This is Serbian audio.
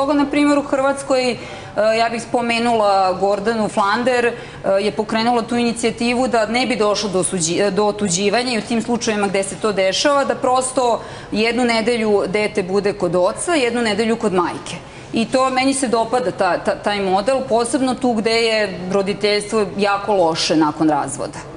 toga, na primjer, u Hrvatskoj, e, ja bih spomenula Gordanu Flander, e, je pokrenula tu inicijativu da ne bi došlo do, e, do otuđivanja i u tim slučajima gde se to dešava, da prosto jednu nedelju dete bude kod oca, jednu nedelju kod majke. I to meni se dopada ta, ta, taj model, posebno tu gde je roditeljstvo jako loše nakon razvoda.